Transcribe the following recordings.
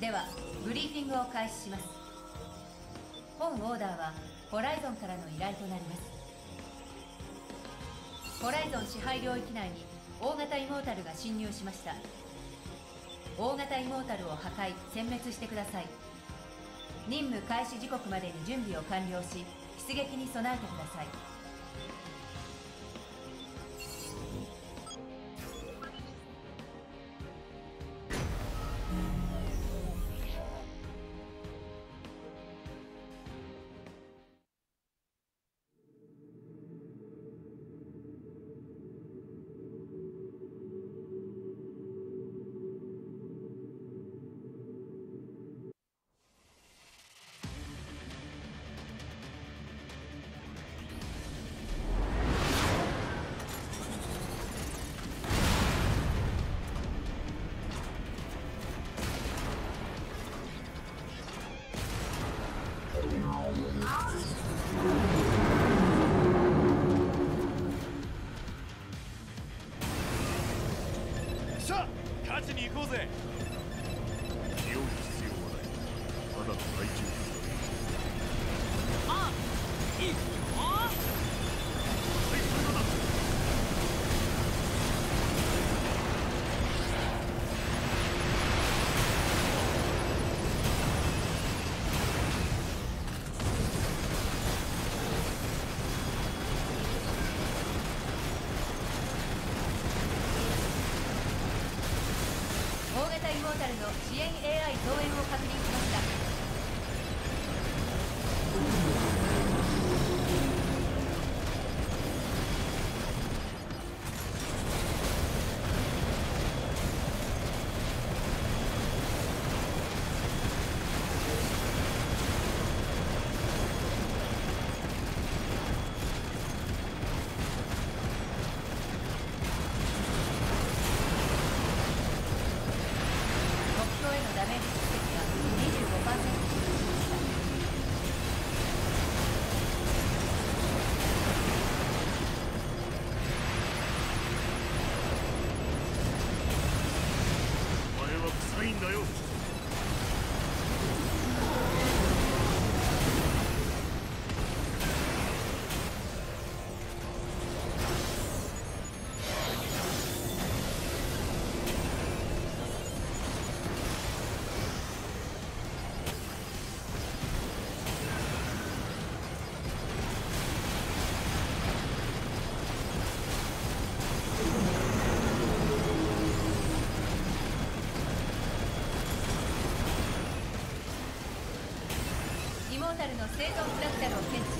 ではブリーフィングを開始します。本オーダーはホライゾンからの依頼となります。ホライゾン支配領域内に大型イモータルが侵入しました。大型イモータルを破壊殲滅してください。任務開始時刻までに準備を完了し出撃に備えてください。に行こうぜ。イモータルの支援 AI 増援を確認しました。ルの生存フラクタルを検知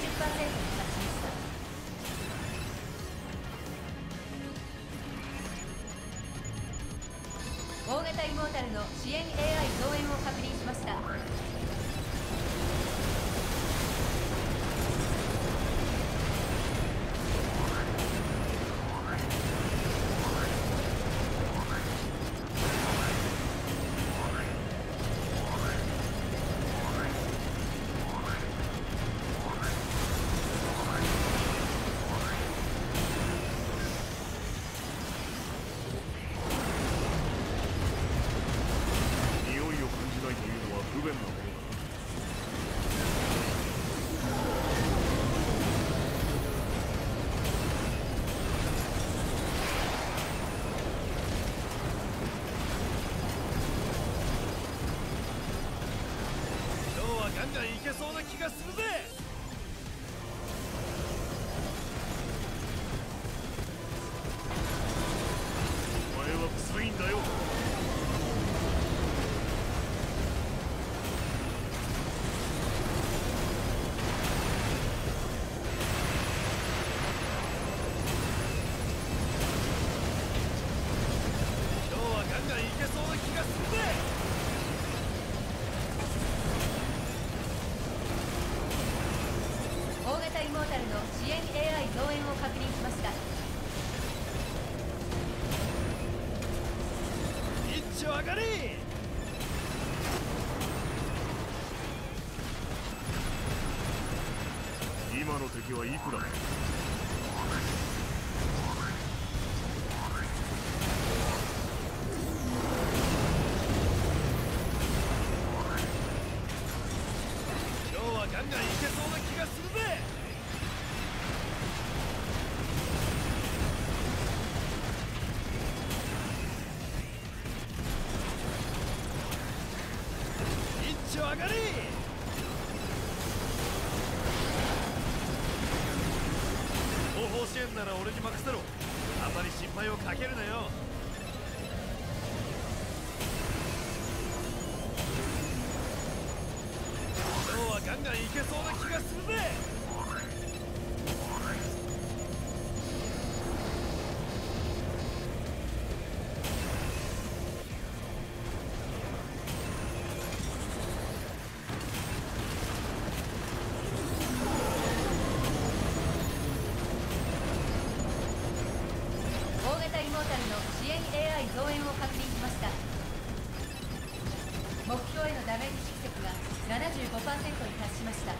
大型イモータルの支援 AI Rubén 今の敵はいくらだ？一丁上がり後方支援なら俺に任せろ。あんまり心配をかけるなよ。今日はガンガンいけそうな気がするぜ。の支援 AI 増援を確認しました。目標へのダメージ蓄積が75%に達しました。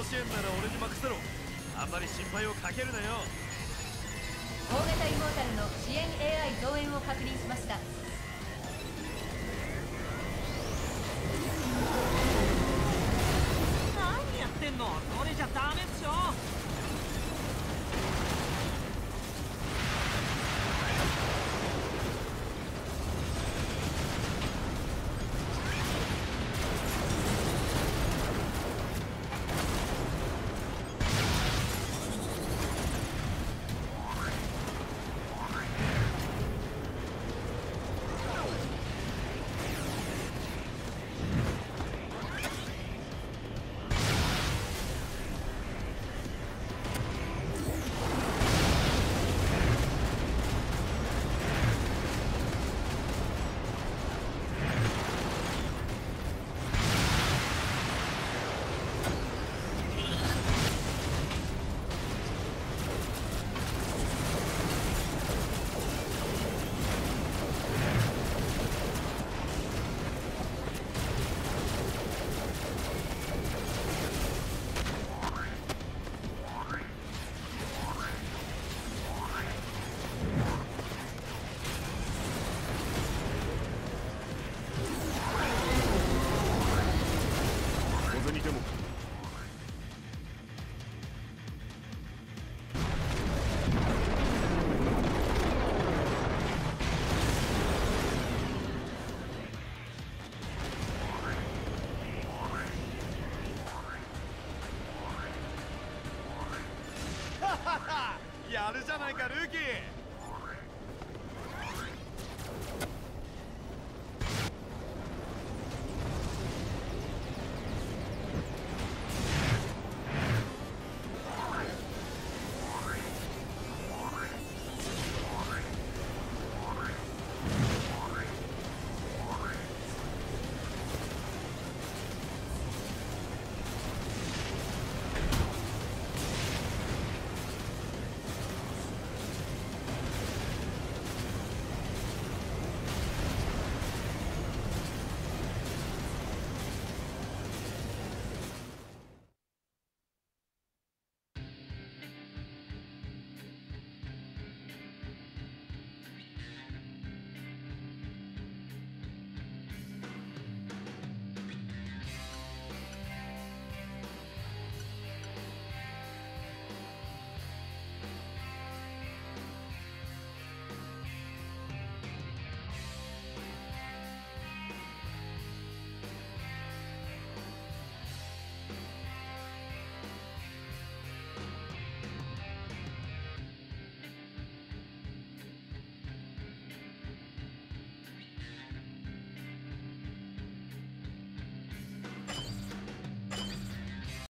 後方支援なら俺に任せろ。あんまり心配をかけるなよ。大型イモータルの支援 AI 増援 again.